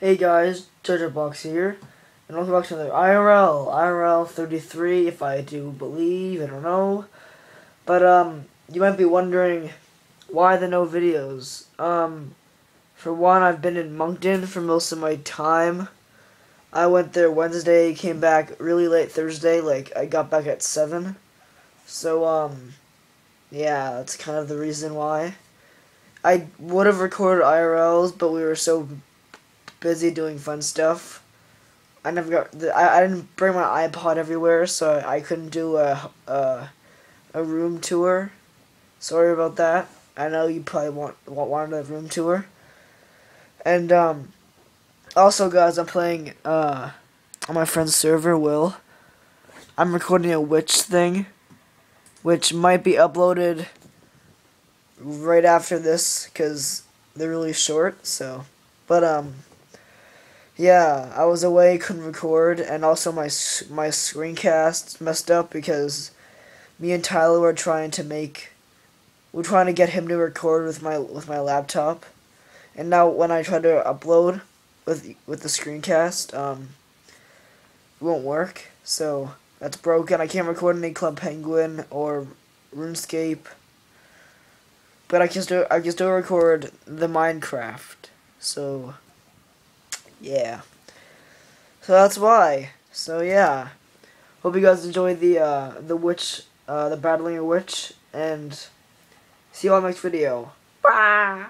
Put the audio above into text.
Hey guys, JoJo Box here, and welcome back to another IRL, IRL 33 if I do believe, I don't know. But, um, you might be wondering, why the no videos? Um, for one, I've been in Moncton for most of my time. I went there Wednesday, came back really late Thursday, like, I got back at 7. So, um, yeah, that's kind of the reason why. I would have recorded IRLs, but we were so busy doing fun stuff. I never got. The, I, I didn't bring my iPod everywhere, so I couldn't do a, a a room tour. Sorry about that. I know you probably want, want wanted a room tour. And um, also, guys, I'm playing uh on my friend's server. Will I'm recording a witch thing, which might be uploaded right after this because they're really short. So, but um. Yeah, I was away, couldn't record, and also my my screencast messed up because me and Tyler were trying to make, we're trying to get him to record with my with my laptop, and now when I try to upload with with the screencast, um, it won't work. So that's broken. I can't record any Club Penguin or RuneScape, but I can still I can still record the Minecraft. So. Yeah. So that's why. So yeah. Hope you guys enjoy the uh the witch uh the battling a witch and see you all next video. Bye.